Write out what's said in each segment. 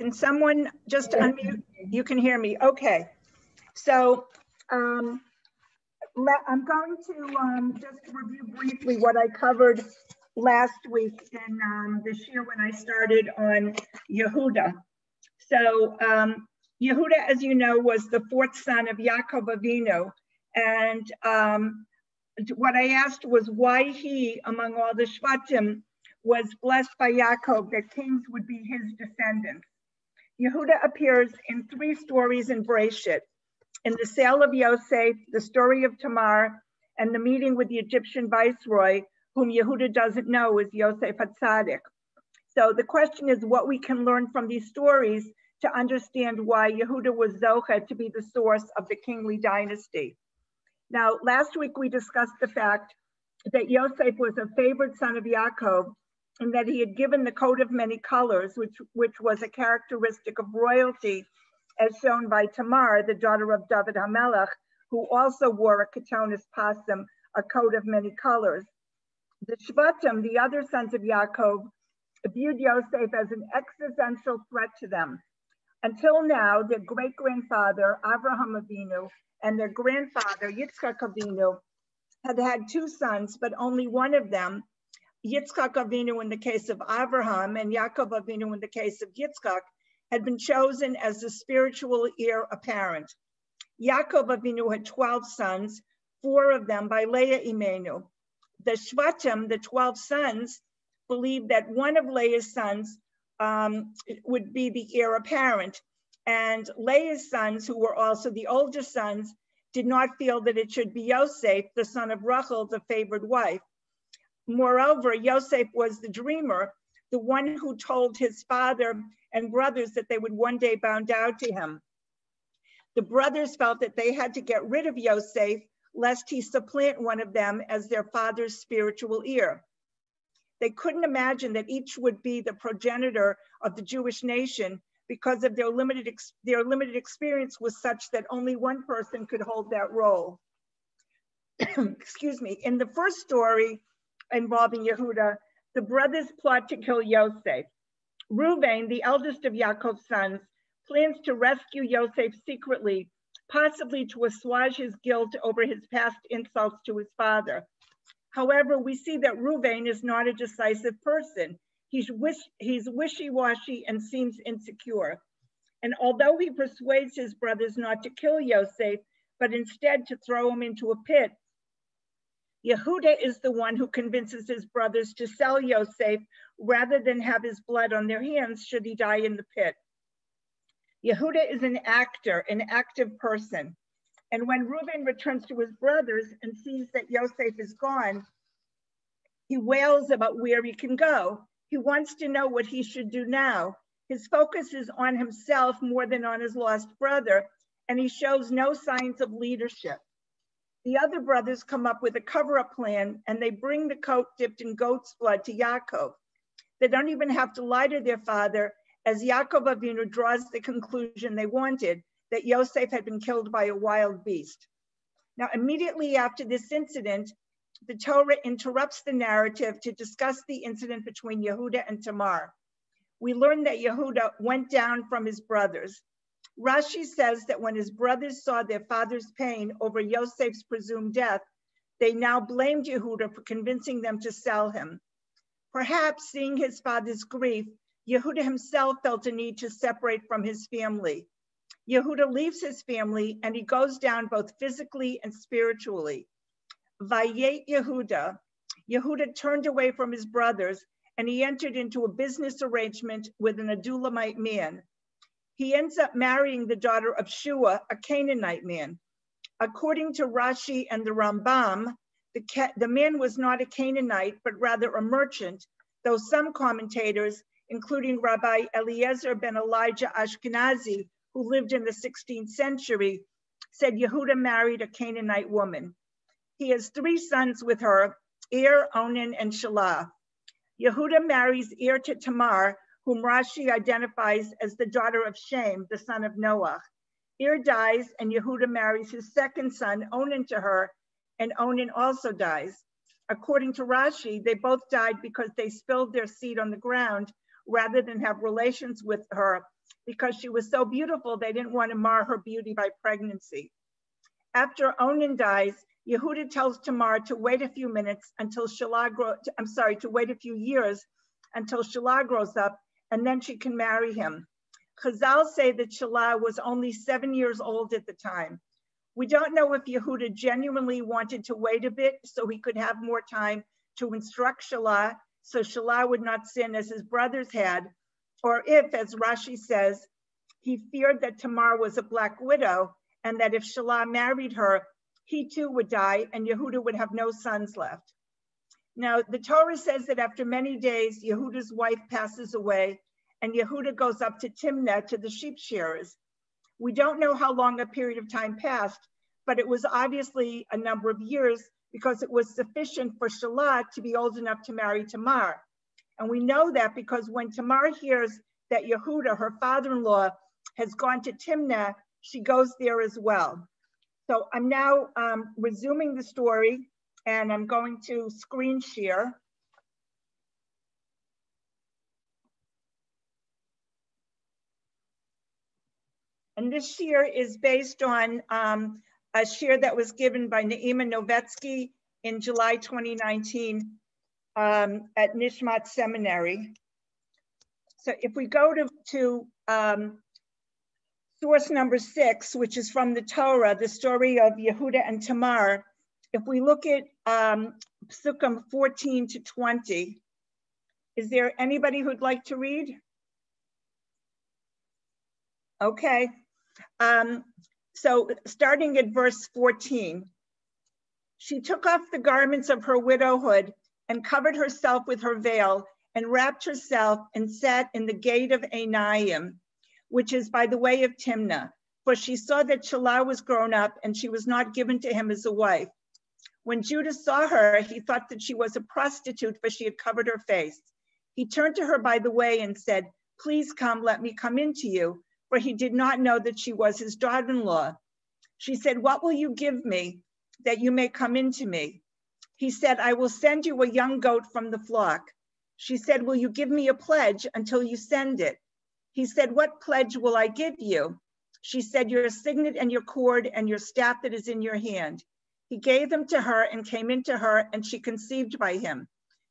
Can someone just unmute? You can hear me. Okay. So um, I'm going to um, just review briefly what I covered last week in um, this year when I started on Yehuda. So um, Yehuda, as you know, was the fourth son of Yaakov Avinu. And um, what I asked was why he, among all the Shvatim, was blessed by Yaakov that kings would be his descendants. Yehuda appears in three stories in Breshit, in the sale of Yosef, the story of Tamar, and the meeting with the Egyptian viceroy, whom Yehuda doesn't know is Yosef Hatzadik. So the question is what we can learn from these stories to understand why Yehuda was Zocha to be the source of the kingly dynasty. Now, last week we discussed the fact that Yosef was a favored son of Yaakov and that he had given the coat of many colors, which, which was a characteristic of royalty, as shown by Tamar, the daughter of David Hamelech, who also wore a katonis passim, a coat of many colors. The Shvatim, the other sons of Yaakov, viewed Yosef as an existential threat to them. Until now, their great grandfather, Avraham Avinu, and their grandfather, Yitzchak Avinu, had had two sons, but only one of them, Yitzchak Avinu in the case of Avraham and Yaakov Avinu in the case of Yitzchak, had been chosen as the spiritual heir apparent. Yaakov Avinu had 12 sons, four of them by Leah Imenu. The Shvatim, the 12 sons, believed that one of Leah's sons um, would be the heir apparent. And Leah's sons, who were also the oldest sons, did not feel that it should be Yosef, the son of Rachel, the favored wife. Moreover, Yosef was the dreamer, the one who told his father and brothers that they would one day bow down to him. The brothers felt that they had to get rid of Yosef lest he supplant one of them as their father's spiritual heir. They couldn't imagine that each would be the progenitor of the Jewish nation because of their limited, their limited experience was such that only one person could hold that role. Excuse me. In the first story involving Yehuda, the brothers plot to kill Yosef. Reuven, the eldest of Yaakov's sons, plans to rescue Yosef secretly, possibly to assuage his guilt over his past insults to his father. However, we see that Ruvain is not a decisive person. He's, wish, he's wishy-washy and seems insecure. And although he persuades his brothers not to kill Yosef, but instead to throw him into a pit, Yehuda is the one who convinces his brothers to sell Yosef rather than have his blood on their hands should he die in the pit. Yehuda is an actor, an active person. And when Reuben returns to his brothers and sees that Yosef is gone, he wails about where he can go. He wants to know what he should do now. His focus is on himself more than on his lost brother, and he shows no signs of leadership. The other brothers come up with a cover up plan and they bring the coat dipped in goat's blood to Yaakov. They don't even have to lie to their father, as Yaakov Avinu draws the conclusion they wanted that Yosef had been killed by a wild beast. Now, immediately after this incident, the Torah interrupts the narrative to discuss the incident between Yehuda and Tamar. We learn that Yehuda went down from his brothers. Rashi says that when his brothers saw their father's pain over Yosef's presumed death, they now blamed Yehuda for convincing them to sell him. Perhaps seeing his father's grief, Yehuda himself felt a need to separate from his family. Yehuda leaves his family and he goes down both physically and spiritually. Vayet Yehuda, Yehuda turned away from his brothers and he entered into a business arrangement with an Adulamite man. He ends up marrying the daughter of Shua, a Canaanite man. According to Rashi and the Rambam, the, the man was not a Canaanite, but rather a merchant, though some commentators, including Rabbi Eliezer ben Elijah Ashkenazi, who lived in the 16th century, said Yehuda married a Canaanite woman. He has three sons with her, Er, Onan, and Shelah. Yehuda marries Er to Tamar, whom Rashi identifies as the daughter of Shem, the son of Noah. Er dies, and Yehuda marries his second son, Onan, to her, and Onan also dies. According to Rashi, they both died because they spilled their seed on the ground rather than have relations with her because she was so beautiful, they didn't want to mar her beauty by pregnancy. After Onan dies, Yehuda tells Tamar to wait a few minutes until Shelah grows, I'm sorry, to wait a few years until Shelah grows up and then she can marry him. Chazal say that Shelah was only seven years old at the time. We don't know if Yehuda genuinely wanted to wait a bit so he could have more time to instruct Shelah so Shelah would not sin as his brothers had, or if, as Rashi says, he feared that Tamar was a black widow and that if Shelah married her, he too would die and Yehuda would have no sons left. Now, the Torah says that after many days, Yehuda's wife passes away and Yehuda goes up to Timnah to the sheep shearers. We don't know how long a period of time passed, but it was obviously a number of years because it was sufficient for Shelah to be old enough to marry Tamar. And we know that because when Tamar hears that Yehuda, her father-in-law, has gone to Timnah, she goes there as well. So I'm now um, resuming the story and I'm going to screen share. And this year is based on um, a share that was given by Neima Novetsky in July 2019 um, at Nishmat Seminary. So if we go to, to um, source number six, which is from the Torah, the story of Yehuda and Tamar, if we look at um, Psukim 14 to 20, is there anybody who'd like to read? Okay. Um, so starting at verse 14, she took off the garments of her widowhood and covered herself with her veil and wrapped herself and sat in the gate of Enaim, which is by the way of Timnah, for she saw that Shelah was grown up and she was not given to him as a wife. When Judah saw her, he thought that she was a prostitute, for she had covered her face. He turned to her by the way and said, Please come, let me come in to you, for he did not know that she was his daughter in law. She said, What will you give me that you may come in to me? He said, I will send you a young goat from the flock. She said, Will you give me a pledge until you send it? He said, What pledge will I give you? She said, Your signet and your cord and your staff that is in your hand. He gave them to her and came into her, and she conceived by him.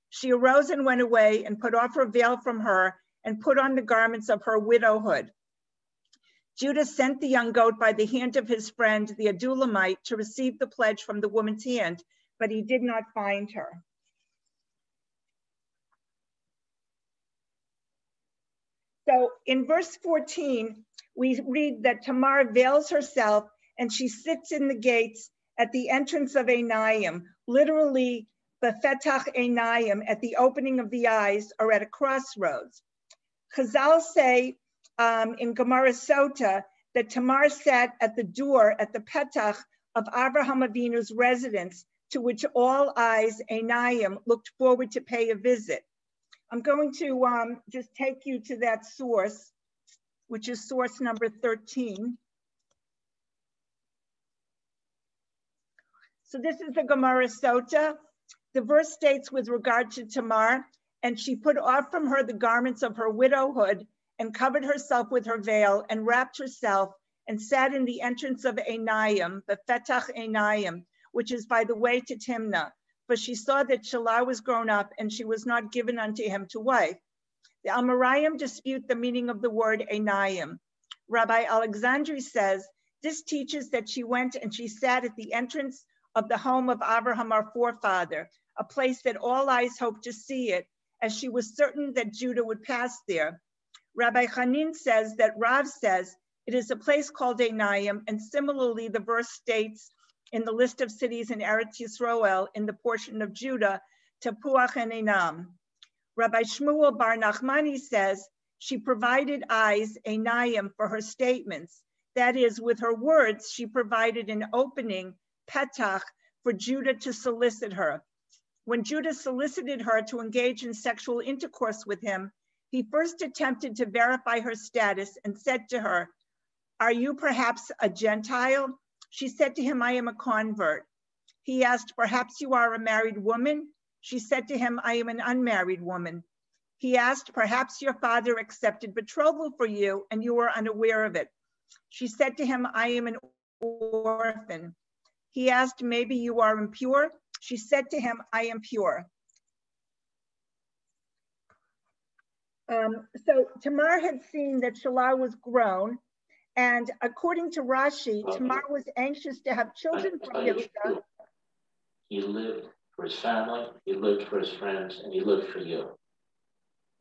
She arose and went away and put off her veil from her and put on the garments of her widowhood. Judah sent the young goat by the hand of his friend, the Adullamite, to receive the pledge from the woman's hand, but he did not find her. So in verse 14, we read that Tamar veils herself and she sits in the gates at the entrance of Enaim, literally the Befetach Enaim, at the opening of the eyes or at a crossroads. Chazal say um, in Gemara Sota that Tamar sat at the door at the Petach of Abraham Avinu's residence to which all eyes, Enaim, looked forward to pay a visit. I'm going to um, just take you to that source, which is source number 13. So this is the Gemara Sota. The verse states with regard to Tamar, and she put off from her the garments of her widowhood and covered herself with her veil and wrapped herself and sat in the entrance of Enaim, the Fetach Enaim, which is by the way to Timnah for she saw that Shelah was grown up and she was not given unto him to wife. The Amoraim dispute the meaning of the word Enayim. Rabbi Alexandri says, this teaches that she went and she sat at the entrance of the home of Abraham, our forefather, a place that all eyes hoped to see it, as she was certain that Judah would pass there. Rabbi Chanin says that Rav says it is a place called Enayim, and similarly, the verse states in the list of cities in Eretz Yisrael in the portion of Judah, Tapuach and Enam. Rabbi Shmuel Bar Nachmani says she provided eyes, Enayim, for her statements. That is, with her words, she provided an opening, petach, for Judah to solicit her. When Judah solicited her to engage in sexual intercourse with him, he first attempted to verify her status and said to her, Are you perhaps a Gentile? She said to him, I am a convert. He asked, Perhaps you are a married woman? She said to him, I am an unmarried woman. He asked, perhaps your father accepted betrothal for you and you were unaware of it. She said to him, I am an orphan. He asked, maybe you are impure? She said to him, I am pure. Um, so Tamar had seen that Shelah was grown, and according to Rashi, Tamar was anxious to have children from Yehuda. He lived for his family, he lived for his friends, and he lived for you.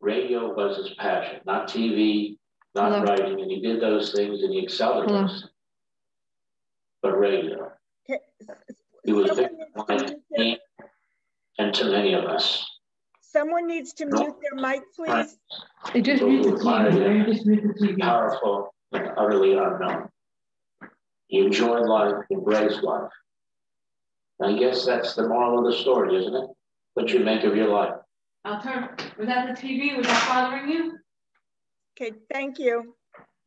Radio was his passion, not TV, not Hello. writing, and he did those things and he excelled at those. But radio. He was me and to many of us. Someone needs to mute their mic, please. It just mute the TV. Just mute the TV. Powerful and utterly unknown. He enjoyed life, embraced life. I guess that's the moral of the story, isn't it? What you make of your life. I'll turn. Was that the TV? Was that bothering you? Okay, thank you.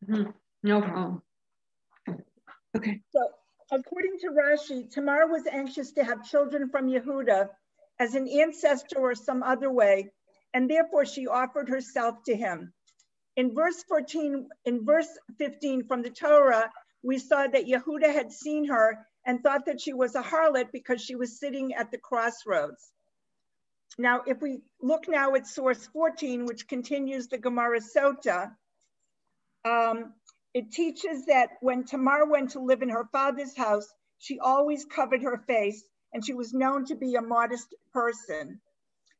Mm -hmm. No problem. Okay. So, according to Rashi, Tamar was anxious to have children from Yehuda as an ancestor or some other way, and therefore she offered herself to him. In verse 14, in verse 15 from the Torah, we saw that Yehuda had seen her and thought that she was a harlot because she was sitting at the crossroads. Now, if we look now at source 14, which continues the Gemara Sota, um, it teaches that when Tamar went to live in her father's house, she always covered her face and she was known to be a modest person.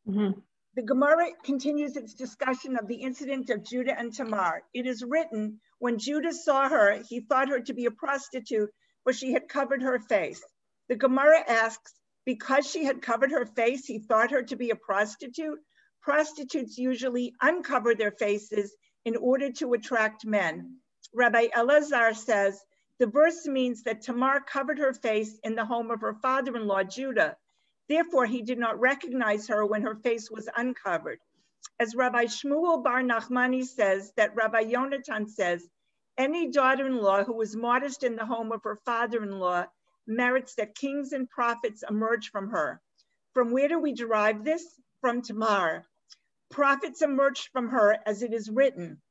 Mm-hmm. The Gemara continues its discussion of the incident of Judah and Tamar. It is written, when Judah saw her, he thought her to be a prostitute, for she had covered her face. The Gemara asks, because she had covered her face, he thought her to be a prostitute? Prostitutes usually uncover their faces in order to attract men. Rabbi Elazar says, the verse means that Tamar covered her face in the home of her father-in-law, Judah, Therefore, he did not recognize her when her face was uncovered. As Rabbi Shmuel Bar Nachmani says, that Rabbi Yonatan says, any daughter-in-law who was modest in the home of her father-in-law merits that kings and prophets emerge from her. From where do we derive this? From Tamar. Prophets emerged from her as it is written.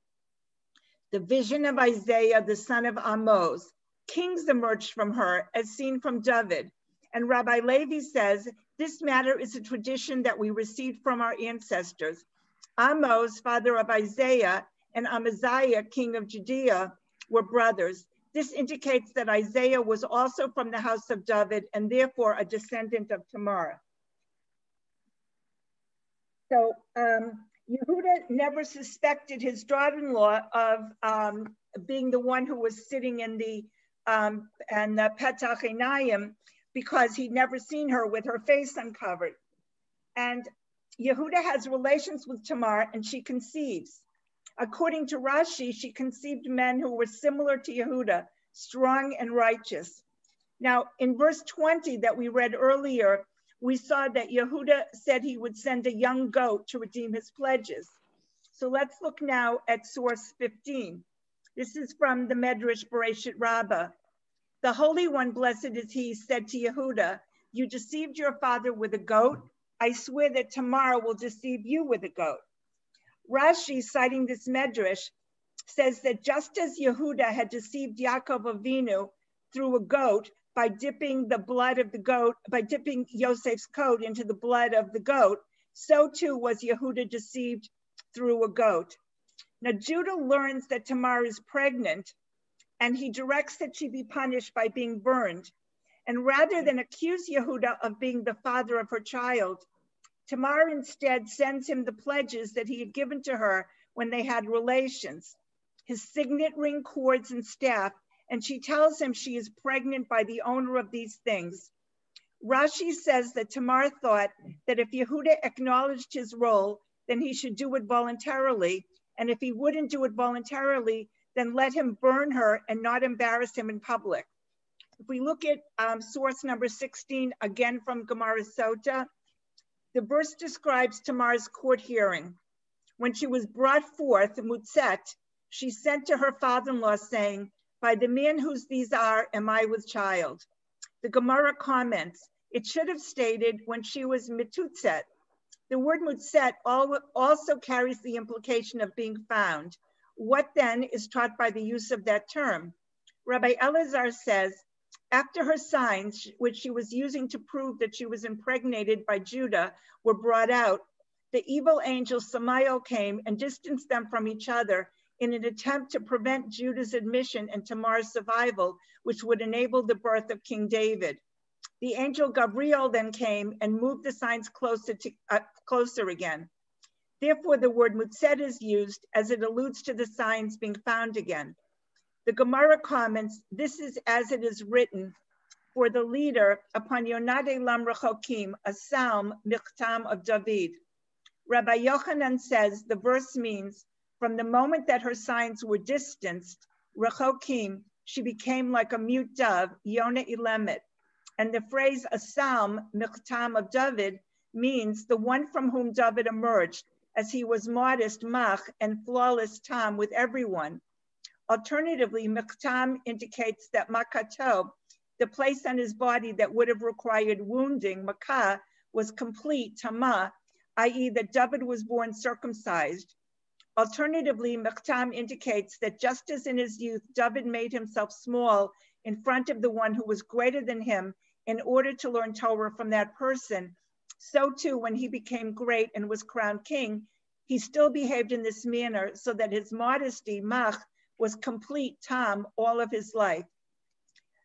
The vision of Isaiah, the son of Amos. Kings emerged from her as seen from David. And Rabbi Levi says this matter is a tradition that we received from our ancestors. Amos, father of Isaiah, and Amaziah, king of Judea, were brothers. This indicates that Isaiah was also from the house of David and therefore a descendant of Tamar. So um, Yehuda never suspected his daughter-in-law of um, being the one who was sitting in the um, and the Petach Einayim because he'd never seen her with her face uncovered. And Yehuda has relations with Tamar and she conceives. According to Rashi, she conceived men who were similar to Yehuda, strong and righteous. Now, in verse 20 that we read earlier, we saw that Yehuda said he would send a young goat to redeem his pledges. So let's look now at source 15. This is from the Medrash Bereshit Rabbah. The Holy One, blessed is he, said to Yehuda, you deceived your father with a goat. I swear that Tamar will deceive you with a goat. Rashi, citing this medrash, says that just as Yehuda had deceived Yaakov Avinu through a goat by dipping the blood of the goat, by dipping Yosef's coat into the blood of the goat, so too was Yehuda deceived through a goat. Now Judah learns that Tamar is pregnant and he directs that she be punished by being burned. And rather than accuse Yehuda of being the father of her child, Tamar instead sends him the pledges that he had given to her when they had relations, his signet ring, cords, and staff, and she tells him she is pregnant by the owner of these things. Rashi says that Tamar thought that if Yehuda acknowledged his role, then he should do it voluntarily. And if he wouldn't do it voluntarily, then let him burn her and not embarrass him in public. If we look at um, source number 16, again from Gemara Sota, the verse describes Tamar's court hearing. When she was brought forth, Mutzet, she sent to her father-in-law saying, by the man whose these are, am I with child? The Gemara comments, it should have stated when she was Mitutzet. The word mutzet also carries the implication of being found. What then is taught by the use of that term? Rabbi Elazar says, after her signs, which she was using to prove that she was impregnated by Judah, were brought out, the evil angel Samael came and distanced them from each other in an attempt to prevent Judah's admission and Tamar's survival, which would enable the birth of King David. The angel Gabriel then came and moved the signs closer, to, uh, closer again. Therefore, the word mutzet is used as it alludes to the signs being found again. The Gemara comments, this is as it is written for the leader upon Yonat Elem Rechokim, a psalm, Michtam of David. Rabbi Yochanan says the verse means from the moment that her signs were distanced, Rechokim, she became like a mute dove, Yona Ilemet. And the phrase Asam, psalm, Michtam of David, means the one from whom David emerged, as he was modest, mach, and flawless tam with everyone. Alternatively, Michtam indicates that makato, the place on his body that would have required wounding, makah, was complete, tama, i.e. that David was born circumcised, Alternatively, Michtam indicates that just as in his youth, David made himself small in front of the one who was greater than him in order to learn Torah from that person, so too when he became great and was crowned king, he still behaved in this manner so that his modesty, mach, was complete, tam, all of his life.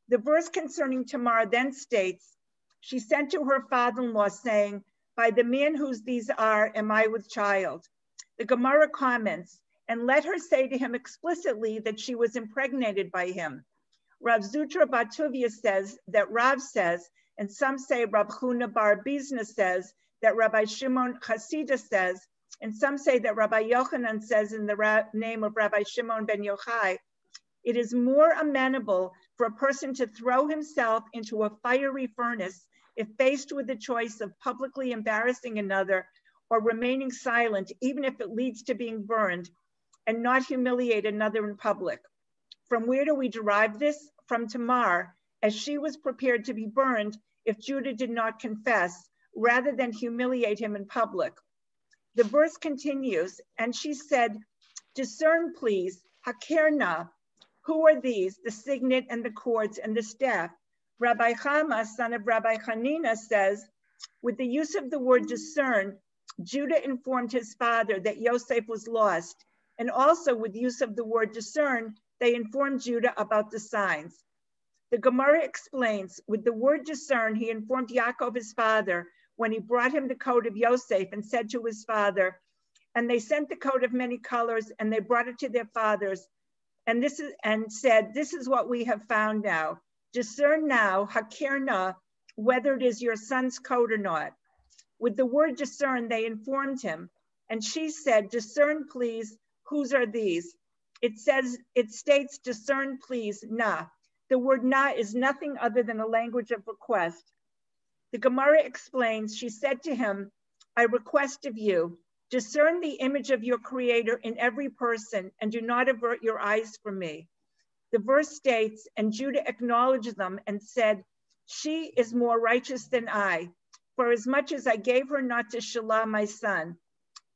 The verse concerning Tamar then states, she sent to her father-in-law saying, by the man whose these are, am I with child. The Gemara comments, and let her say to him explicitly that she was impregnated by him. Rav Zutra bar Tuvia says that Rav says, and some say Rav Huna Bar Bizna says, that Rabbi Shimon Chasida says, and some say that Rabbi Yochanan says in the name of Rabbi Shimon ben Yochai, it is more amenable for a person to throw himself into a fiery furnace if faced with the choice of publicly embarrassing another or remaining silent, even if it leads to being burned, and not humiliate another in public. From where do we derive this? From Tamar, as she was prepared to be burned if Judah did not confess, rather than humiliate him in public. The verse continues, and she said, Discern, please, Hakerna, who are these, the signet and the cords and the staff? Rabbi Chama, son of Rabbi Hanina, says, with the use of the word discern, Judah informed his father that Yosef was lost, and also with use of the word discern, they informed Judah about the signs. The Gemara explains, with the word discern, he informed Yaakov, his father, when he brought him the coat of Yosef and said to his father, and they sent the coat of many colors and they brought it to their fathers and this is and said, this is what we have found now. Discern now, hakirna, whether it is your son's coat or not. With the word discern, they informed him. And she said, discern, please, whose are these? It says, it states, discern, please, na. The word na is nothing other than a language of request. The Gemara explains, she said to him, I request of you, discern the image of your creator in every person and do not avert your eyes from me. The verse states, and Judah acknowledged them and said, she is more righteous than I, for as much as I gave her not to Shelah, my son.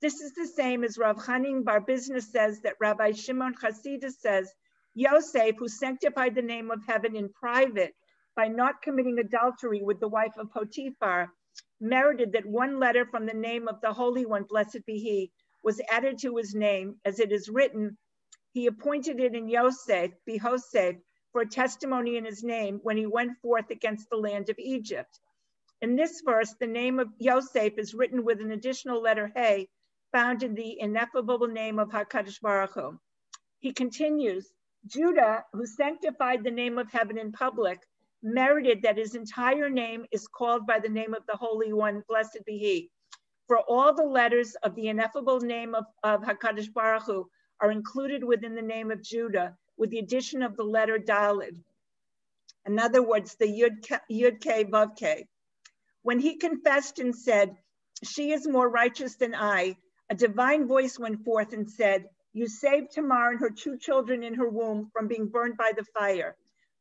This is the same as Rav Chanin Bar Bizna says that Rabbi Shimon Chasida says, Yosef, who sanctified the name of heaven in private by not committing adultery with the wife of Potiphar, merited that one letter from the name of the Holy One, blessed be he, was added to his name, as it is written, he appointed it in Yosef, Behosef, for testimony in his name when he went forth against the land of Egypt. In this verse, the name of Yosef is written with an additional letter Hey, found in the ineffable name of HaKadosh Baruch Hu. He continues, Judah, who sanctified the name of heaven in public, merited that his entire name is called by the name of the Holy One, blessed be he. For all the letters of the ineffable name of, of HaKadosh Baruch Hu are included within the name of Judah, with the addition of the letter Dalid. In other words, the Yud K Vav K. When he confessed and said, She is more righteous than I, a divine voice went forth and said, You saved Tamar and her two children in her womb from being burned by the fire.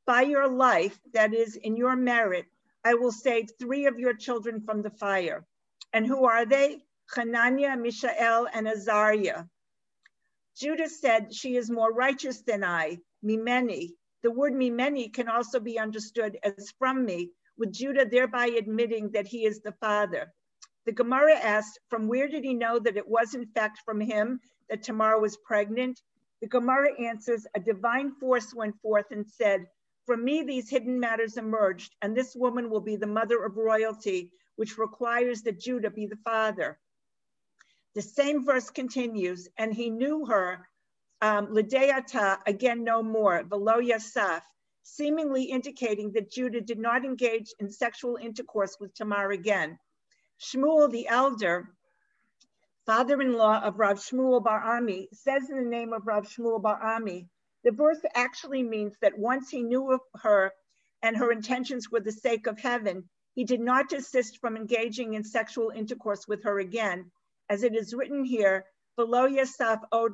By your life, that is, in your merit, I will save three of your children from the fire. And who are they? Hananiah, Mishael, and Azariah. Judah said, She is more righteous than I, Mimeni. The word Mimeni can also be understood as from me, with Judah thereby admitting that he is the father. The Gemara asked, From where did he know that it was in fact from him that Tamar was pregnant? The Gemara answers, A divine force went forth and said, From me these hidden matters emerged, and this woman will be the mother of royalty, which requires that Judah be the father. The same verse continues, and he knew her, um, again no more, Velo Yasaf, seemingly indicating that Judah did not engage in sexual intercourse with Tamar again. Shmuel the elder, father-in-law of Rav Shmuel Bar Ami, says in the name of Rav Shmuel Bar Ami, the verse actually means that once he knew of her and her intentions were the sake of heaven, he did not desist from engaging in sexual intercourse with her again, as it is written here, velo Yasaf od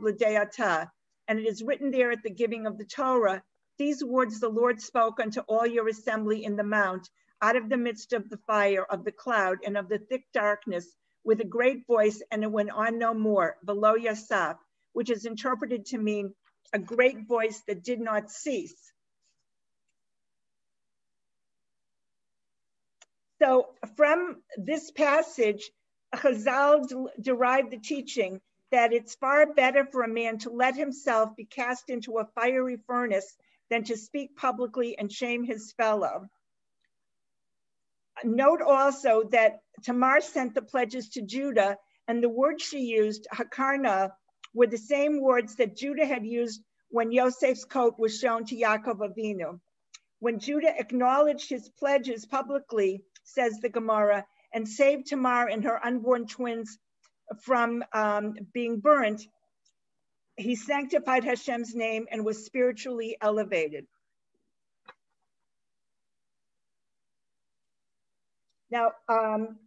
and it is written there at the giving of the Torah, these words the Lord spoke unto all your assembly in the mount, out of the midst of the fire, of the cloud, and of the thick darkness, with a great voice, and it went on no more, velo Yasaf, which is interpreted to mean a great voice that did not cease. So from this passage, Chazal derived the teaching that it's far better for a man to let himself be cast into a fiery furnace than to speak publicly and shame his fellow. Note also that Tamar sent the pledges to Judah, and the words she used, Hakarna, were the same words that Judah had used when Yosef's coat was shown to Yaakov Avinu. When Judah acknowledged his pledges publicly, says the Gemara, and saved Tamar and her unborn twins from um, being burnt, he sanctified Hashem's name and was spiritually elevated. Now, um,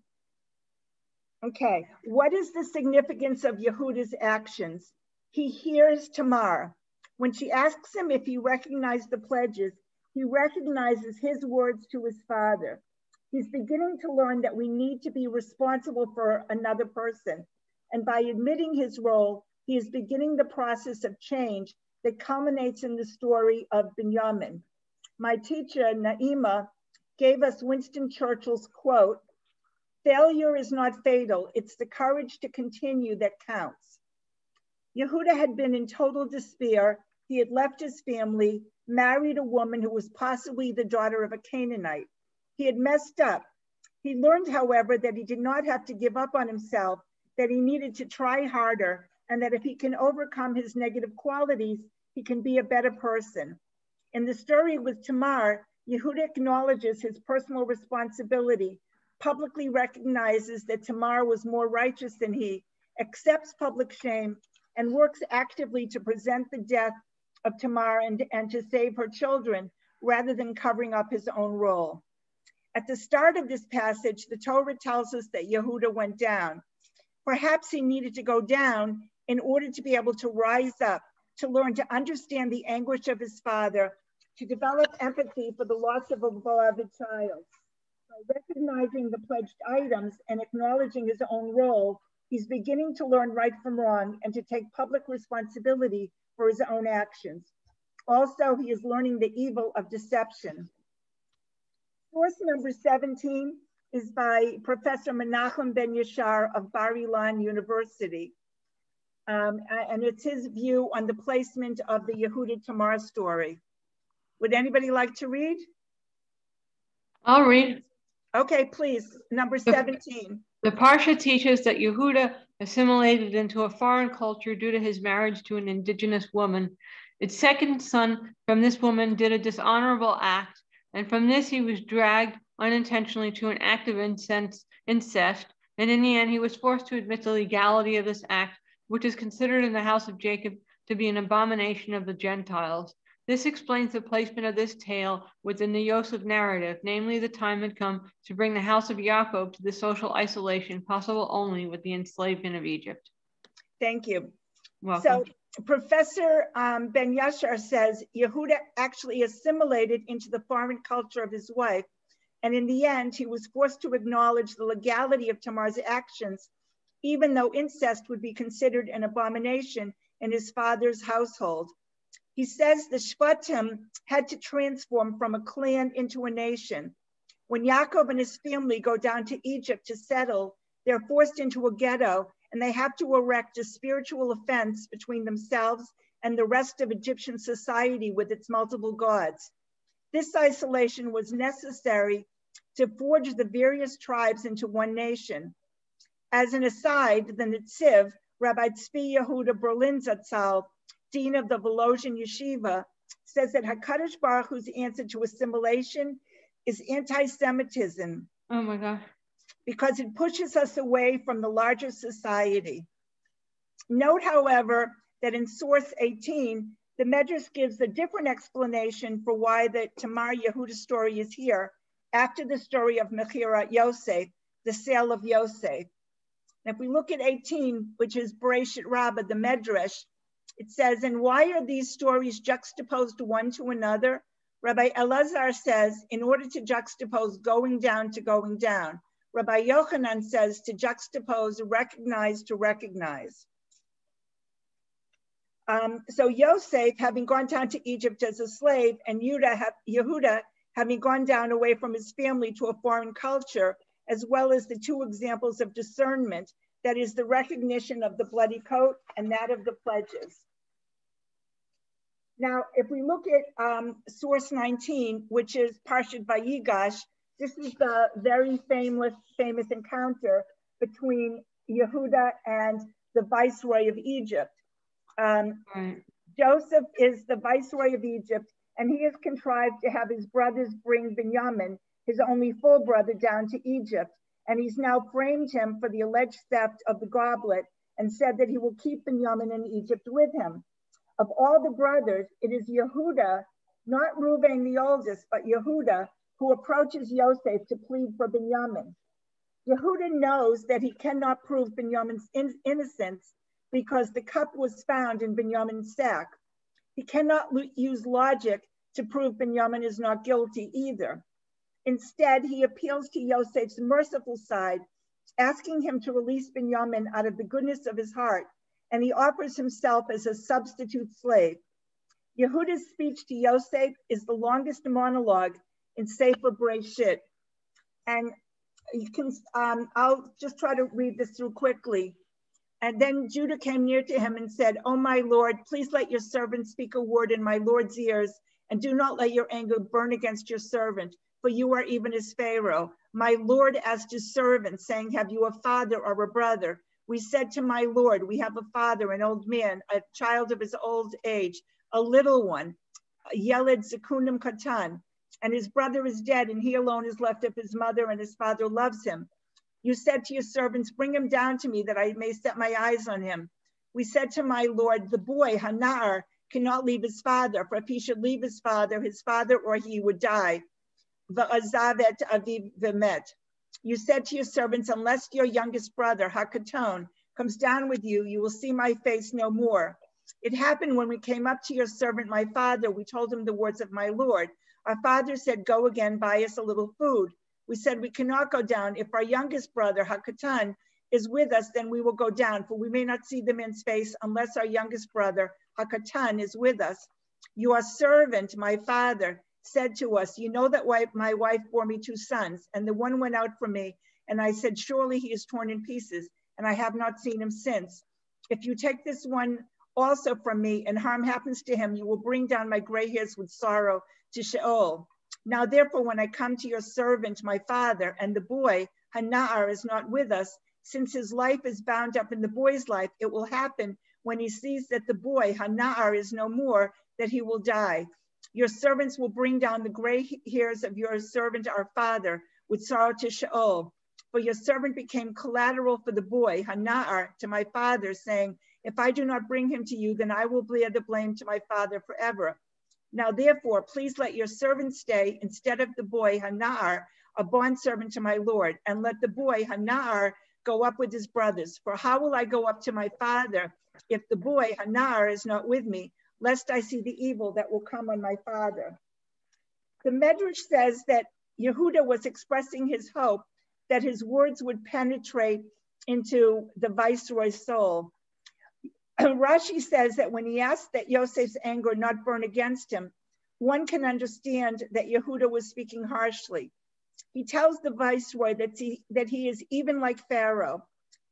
okay, what is the significance of Yehuda's actions? He hears Tamar. When she asks him if he recognized the pledges, he recognizes his words to his father. He's beginning to learn that we need to be responsible for another person. And by admitting his role, he is beginning the process of change that culminates in the story of Binyamin. My teacher, Neima, gave us Winston Churchill's quote, failure is not fatal, it's the courage to continue that counts. Yehuda had been in total despair. He had left his family, married a woman who was possibly the daughter of a Canaanite. He had messed up. He learned, however, that he did not have to give up on himself, that he needed to try harder, and that if he can overcome his negative qualities, he can be a better person. In the story with Tamar, Yehuda acknowledges his personal responsibility, publicly recognizes that Tamar was more righteous than he, accepts public shame, and works actively to present the death of Tamar and, and to save her children rather than covering up his own role. At the start of this passage, the Torah tells us that Yehuda went down. Perhaps he needed to go down in order to be able to rise up, to learn to understand the anguish of his father, to develop empathy for the loss of a beloved child. By recognizing the pledged items and acknowledging his own role, he's beginning to learn right from wrong and to take public responsibility for his own actions. Also, he is learning the evil of deception. Source number 17 is by Professor Menachem Ben Yashar of Bar Ilan University. Um, and it's his view on the placement of the Yehuda Tamar story. Would anybody like to read? I'll read. Okay, please, number 17. The Parsha teaches that Yehuda assimilated into a foreign culture due to his marriage to an indigenous woman. Its second son from this woman did a dishonorable act and from this he was dragged unintentionally to an act of incest, incest, and in the end he was forced to admit the legality of this act, which is considered in the house of Jacob to be an abomination of the Gentiles. This explains the placement of this tale within the Yosef narrative, namely the time had come to bring the house of Jacob to the social isolation possible only with the enslavement of Egypt. Thank you. Welcome. So Professor um, Ben Yashar says Yehuda actually assimilated into the foreign culture of his wife. And in the end, he was forced to acknowledge the legality of Tamar's actions, even though incest would be considered an abomination in his father's household. He says the Shvatim had to transform from a clan into a nation. When Yaakov and his family go down to Egypt to settle, they're forced into a ghetto and they have to erect a spiritual offense between themselves and the rest of Egyptian society with its multiple gods. This isolation was necessary to forge the various tribes into one nation. As an aside, the Netziv, Rabbi Tzvi Yehuda Berlin Zatzal, dean of the Volozhin Yeshiva, says that HaKadosh Baruch Hu's answer to assimilation is anti-Semitism. Oh my God. Because it pushes us away from the larger society. Note, however, that in source 18, the Medrash gives a different explanation for why the Tamar Yehuda story is here after the story of Mechira Yosef, the sale of Yosef. And if we look at 18, which is Bereshit Rabbah, the Medrash, it says, and why are these stories juxtaposed one to another? Rabbi Elazar says, in order to juxtapose going down to going down. Rabbi Yochanan says to juxtapose recognize to recognize. Um, so Yosef, having gone down to Egypt as a slave, and Yehuda, Yehuda, having gone down away from his family to a foreign culture, as well as the two examples of discernment, that is the recognition of the bloody coat and that of the pledges. Now, if we look at um, source 19, which is Parshat Vayigash, this is the very famous, famous encounter between Yehuda and the viceroy of Egypt. Um, right. Joseph is the viceroy of Egypt, and he has contrived to have his brothers bring Benjamin, his only full brother, down to Egypt. And he's now framed him for the alleged theft of the goblet and said that he will keep Benjamin in Egypt with him. Of all the brothers, it is Yehuda, not Reuben the oldest, but Yehuda, who approaches Yosef to plead for Benjamin. Yehuda knows that he cannot prove Benjamin's in innocence because the cup was found in Benjamin's sack. He cannot use logic to prove Benjamin is not guilty either. Instead, he appeals to Yosef's merciful side, asking him to release Benjamin out of the goodness of his heart and he offers himself as a substitute slave. Yehuda's speech to Yosef is the longest monologue in Sefer Bereshit. And you can, um, I'll just try to read this through quickly. And then Judah came near to him and said, Oh, my Lord, please let your servant speak a word in my Lord's ears, and do not let your anger burn against your servant, you are even as Pharaoh. My Lord asked his servant, saying, Have you a father or a brother? We said to my Lord, we have a father, an old man, a child of his old age, a little one, Yeled Zekunim Katan, and his brother is dead, and he alone is left of his mother, and his father loves him. You said to your servants, Bring him down to me that I may set my eyes on him. We said to my Lord, The boy, Hanar, cannot leave his father, for if he should leave his father, his father or he would die. You said to your servants, unless your youngest brother, Hakaton, comes down with you, you will see my face no more. It happened when we came up to your servant, my father, we told him the words of my Lord. Our father said, go again, buy us a little food. We said, we cannot go down. If our youngest brother, Hakatan, is with us, then we will go down, for we may not see the man's face unless our youngest brother, Hakatan, is with us. Your servant, my father, said to us, You know that my wife bore me two sons, and the one went out from me. And I said, Surely he is torn in pieces, and I have not seen him since. If you take this one also from me, and harm happens to him, you will bring down my gray hairs with sorrow to Sheol. Now, therefore, when I come to your servant, my father, and the boy, Hanar, is not with us, since his life is bound up in the boy's life, it will happen when he sees that the boy, Hanar, is no more, that he will die. Your servants will bring down the gray hairs of your servant, our father, with sorrow to Sheol. For your servant became collateral for the boy, Hanar, to my father, saying, If I do not bring him to you, then I will bear the blame to my father forever. Now, therefore, please let your servant stay instead of the boy, Hanar, a bondservant to my Lord, and let the boy, Hanar, go up with his brothers. For how will I go up to my father if the boy, Hanar, is not with me? Lest I see the evil that will come on my father. The Medrash says that Yehuda was expressing his hope that his words would penetrate into the viceroy's soul. Rashi says that when he asked that Yosef's anger not burn against him, one can understand that Yehuda was speaking harshly. He tells the viceroy that he, that he is even like Pharaoh.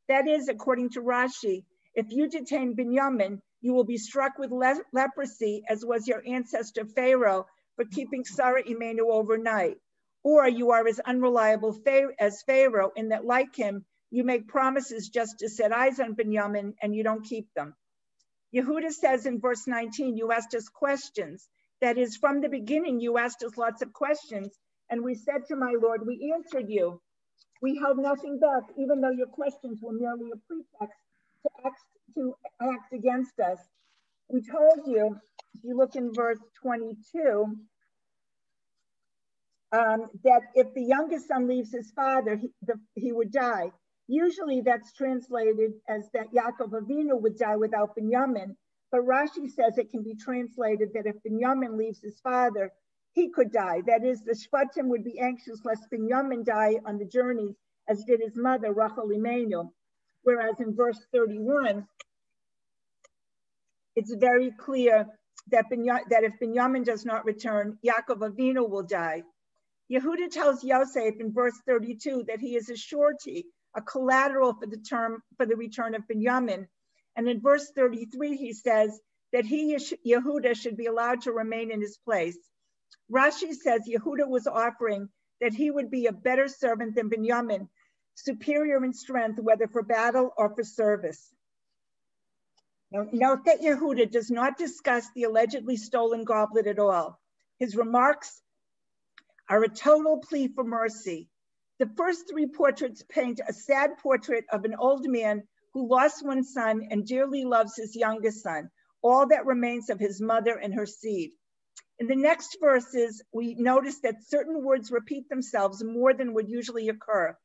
That is, according to Rashi, if you detain Binyamin, you will be struck with le leprosy, as was your ancestor Pharaoh for keeping Sarah Imenu overnight. Or you are as unreliable as Pharaoh in that, like him, you make promises just to set eyes on Binyamin and you don't keep them. Yehuda says in verse 19, you asked us questions. That is, from the beginning, you asked us lots of questions. And we said to my Lord, we answered you. We held nothing back, even though your questions were merely a pretext to act, to act against us. We told you, if you look in verse 22, um, that if the youngest son leaves his father, he, the, he would die. Usually that's translated as that Yaakov Avinu would die without Binyamin, but Rashi says it can be translated that if Binyamin leaves his father, he could die. That is, the Shvatim would be anxious lest Binyamin die on the journey, as did his mother, Rachel Imenu. Whereas in verse 31, it's very clear that, that if Binyamin does not return, Yaakov Avinu will die. Yehuda tells Yosef in verse 32 that he is a surety, a collateral for the term for the return of Binyamin. And in verse 33, he says that he, Yehuda, should be allowed to remain in his place. Rashi says Yehuda was offering that he would be a better servant than Binyamin, superior in strength, whether for battle or for service. Now, note that Yehuda does not discuss the allegedly stolen goblet at all. His remarks are a total plea for mercy. The first three portraits paint a sad portrait of an old man who lost one son and dearly loves his youngest son, all that remains of his mother and her seed. In the next verses, we notice that certain words repeat themselves more than would usually occur.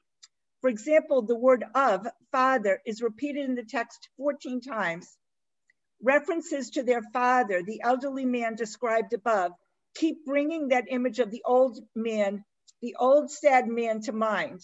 For example, the word of, father, is repeated in the text 14 times. References to their father, the elderly man described above, keep bringing that image of the old man, the old sad man to mind.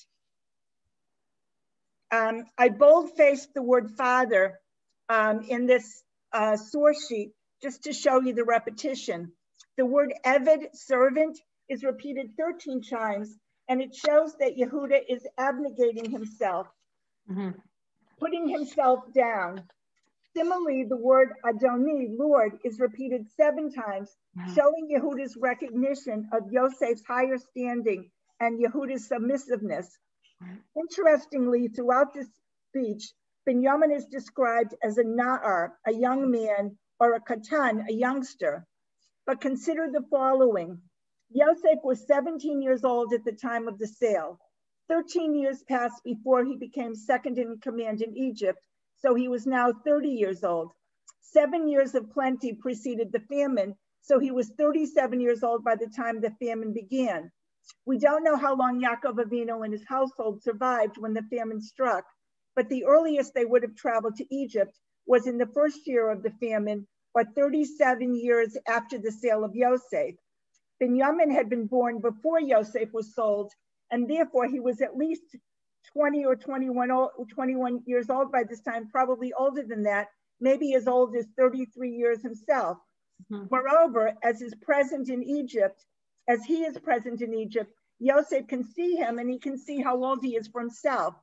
Um, I bold-faced the word father um, in this uh, source sheet just to show you the repetition. The word Eved, servant, is repeated 13 times, and it shows that Yehuda is abnegating himself, mm -hmm. putting himself down. Similarly, the word Adoni, Lord, is repeated seven times, wow. showing Yehuda's recognition of Yosef's higher standing and Yehuda's submissiveness. Interestingly, throughout this speech, Binyamin is described as a Na'ar, a young man, or a Katan, a youngster. But consider the following. Yosef was 17 years old at the time of the sale. 13 years passed before he became second in command in Egypt, so he was now 30 years old. Seven years of plenty preceded the famine, so he was 37 years old by the time the famine began. We don't know how long Yaakov Avinu and his household survived when the famine struck, but the earliest they would have traveled to Egypt was in the first year of the famine, or 37 years after the sale of Yosef. Binyamin had been born before Yosef was sold, and therefore he was at least 20 or 21, 21 years old by this time, probably older than that, maybe as old as 33 years himself. Mm-hmm. Moreover, as is present in Egypt, as he is present in Egypt, Yosef can see him and he can see how old he is for himself.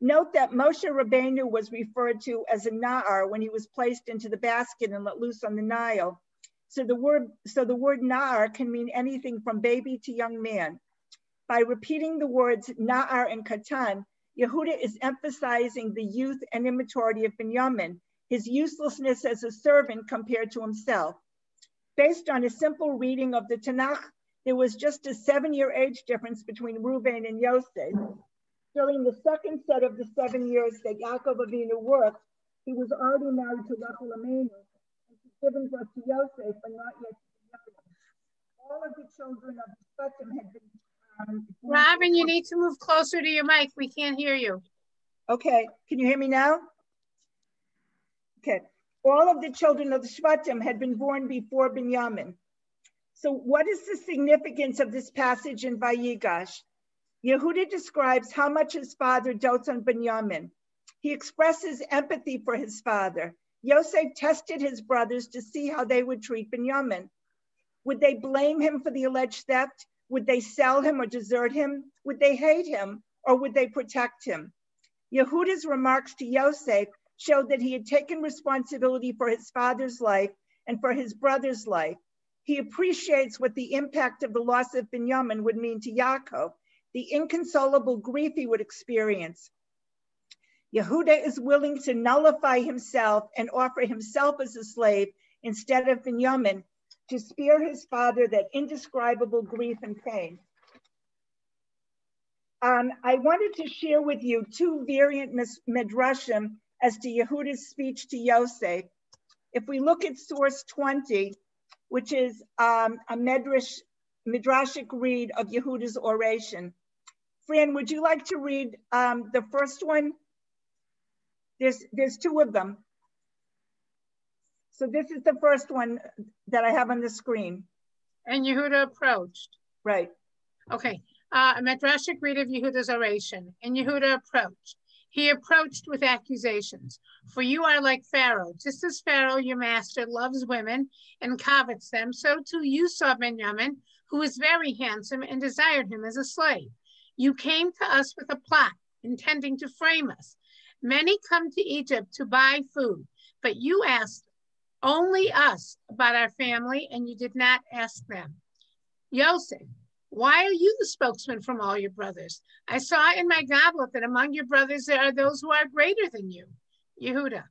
Note that Moshe Rabbeinu was referred to as a Na'ar when he was placed into the basket and let loose on the Nile. So the word, so the word Na'ar can mean anything from baby to young man. By repeating the words Na'ar and Katan, Yehuda is emphasizing the youth and immaturity of Binyamin, his uselessness as a servant compared to himself. Based on a simple reading of the Tanakh, there was just a seven year age difference between Reuben and Yosef. During the second set of the seven years that Yaakov Avinu worked, he was already married to Rachel Imenu, given birth to Yosef, but not yet to All of the children of the had been um, Robin, you need to move closer to your mic. We can't hear you. Okay, can you hear me now? Okay, all of the children of the Shvatim had been born before Binyamin. So what is the significance of this passage in Vayigash? Yehuda describes how much his father dotes on Benjamin. He expresses empathy for his father. Yosef tested his brothers to see how they would treat Benjamin. Would they blame him for the alleged theft? Would they sell him or desert him? Would they hate him or would they protect him? Yehuda's remarks to Yosef showed that he had taken responsibility for his father's life and for his brother's life. He appreciates what the impact of the loss of Binyamin would mean to Yaakov, the inconsolable grief he would experience. Yehuda is willing to nullify himself and offer himself as a slave instead of Binyamin to spare his father that indescribable grief and pain. Um, I wanted to share with you two variant midrashim as to Yehuda's speech to Yosef. If we look at source 20, which is um, a midrashic read of Yehuda's oration. Fran, would you like to read um, the first one? There's, there's two of them. So this is the first one that I have on the screen. And Yehuda approached. Right. Okay. Uh, a Medrashic read of Yehuda's oration. And Yehuda approached. He approached with accusations. For you are like Pharaoh. Just as Pharaoh, your master, loves women and covets them, so too you saw Benjamin, who was very handsome, and desired him as a slave. You came to us with a plot, intending to frame us. Many come to Egypt to buy food, but you asked only us about our family, and you did not ask them. Yosef, why are you the spokesman from all your brothers? I saw in my goblet that among your brothers there are those who are greater than you. Yehuda,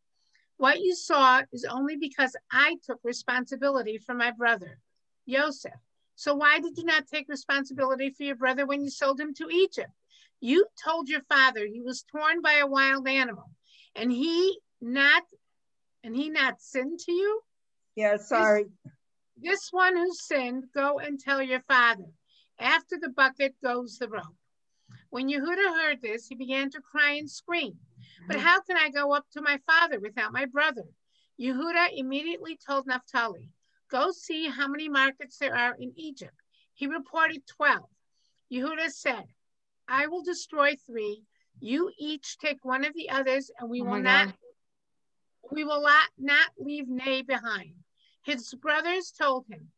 what you saw is only because I took responsibility for my brother, Yosef. So why did you not take responsibility for your brother when you sold him to Egypt? You told your father he was torn by a wild animal, and he not and he not sinned to you? Yeah, sorry. This, this one who sinned, go and tell your father. After the bucket goes the rope. When Yehuda heard this, he began to cry and scream. But mm. how can I go up to my father without my brother? Yehuda immediately told Naphtali, Go see how many markets there are in Egypt. He reported 12. Yehuda said, I will destroy three. You each take one of the others, and we oh will not we will not, not leave Nay behind. His brothers told him,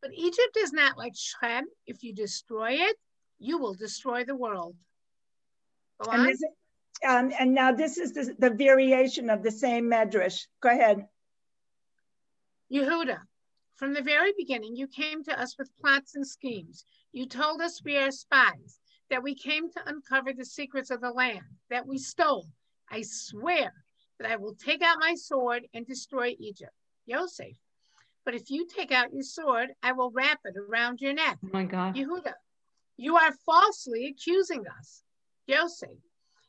but Egypt is not like Shechem. If you destroy it, you will destroy the world. Go and, this, um, and now this is the, the variation of the same medrash. Go ahead. Yehuda, from the very beginning, you came to us with plots and schemes. You told us we are spies, that we came to uncover the secrets of the land, that we stole. I swear that I will take out my sword and destroy Egypt. Yosef, but if you take out your sword, I will wrap it around your neck. Oh my God. Yehuda, you are falsely accusing us. Yosef,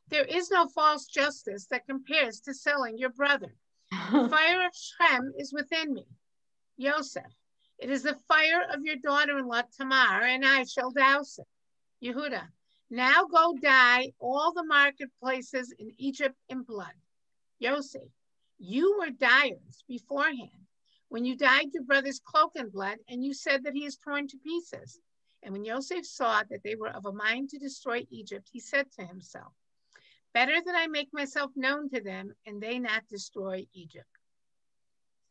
there is no false justice that compares to selling your brother. the fire of Shechem is within me. Yosef, it is the fire of your daughter-in-law Tamar, and I shall douse it. Yehuda, now go dye all the marketplaces in Egypt in blood. Yosef, you were dyers beforehand when you dyed your brother's cloak in blood, and you said that he is torn to pieces. And when Yosef saw that they were of a mind to destroy Egypt, he said to himself, Better that I make myself known to them and they not destroy Egypt.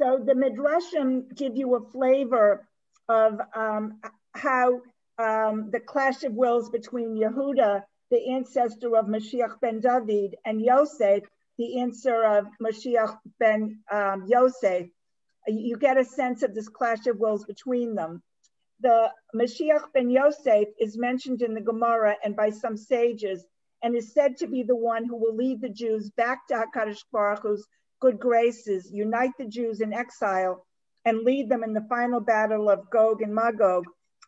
So the Midrashim give you a flavor of um, how um, the clash of wills between Yehuda, the ancestor of Mashiach ben David, and Yosef, the answer of Mashiach ben um, Yosef, you get a sense of this clash of wills between them. The Mashiach ben Yosef is mentioned in the Gemara and by some sages, and is said to be the one who will lead the Jews back to HaKadosh Baruch Hu's good graces, unite the Jews in exile, and lead them in the final battle of Gog and Magog,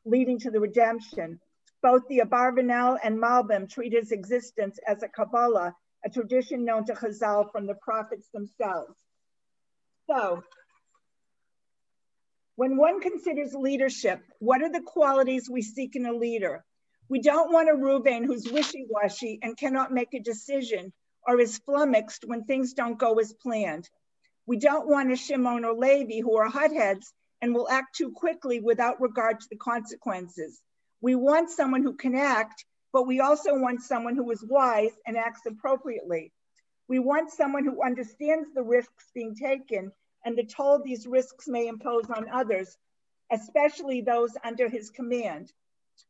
leading to the redemption. Both the Abarbanel and Malbim treat his existence as a Kabbalah, a tradition known to Chazal from the prophets themselves. So when one considers leadership, what are the qualities we seek in a leader? We don't want a Reuven who's wishy-washy and cannot make a decision or is flummoxed when things don't go as planned. We don't want a Shimon or Levi who are hotheads and will act too quickly without regard to the consequences. We want someone who can act, but we also want someone who is wise and acts appropriately. We want someone who understands the risks being taken and the toll these risks may impose on others, especially those under his command.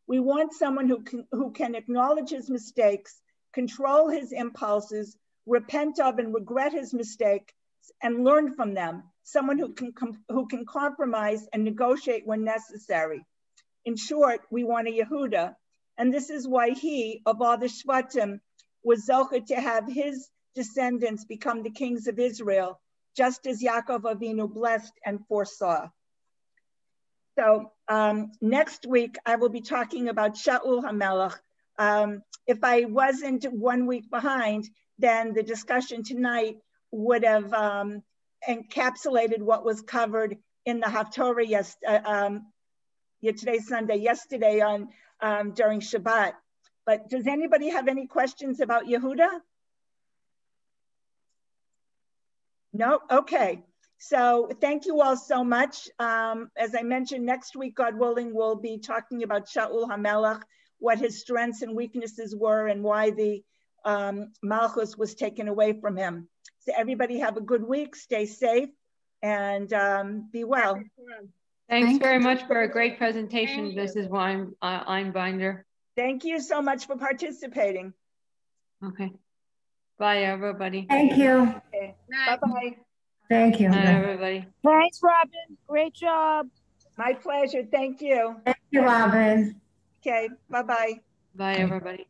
We want someone who can, who can acknowledge his mistakes, control his impulses, repent of and regret his mistakes, and learn from them. Someone who can, who can compromise and negotiate when necessary. In short, we want a Yehuda, and this is why he, of all the Shvatim, was Zocha to have his descendants become the kings of Israel, just as Yaakov Avinu blessed and foresaw. So um, next week, I will be talking about Shaul HaMelech. Um, if I wasn't one week behind, then the discussion tonight would have um, encapsulated what was covered in the Haftorah yes, uh, um, yeah, today's Sunday, yesterday on um, during Shabbat. But does anybody have any questions about Yehuda? No? Okay. So thank you all so much. Um, as I mentioned, next week, God willing, we'll be talking about Shaul HaMelech, what his strengths and weaknesses were and why the um, Malchus was taken away from him. So everybody have a good week, stay safe, and um, be well. Thanks Thank very much for a great presentation, Mrs. Wein, uh, Einbinder. Thank you so much for participating. Okay. Bye, everybody. Thank you. Okay. Bye-bye. Thank you. Bye, everybody. Thanks, Robin. Great job. My pleasure. Thank you. Thank you, Robin. Okay. Bye-bye. Bye, everybody.